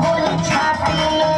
Oh, you're trapped in the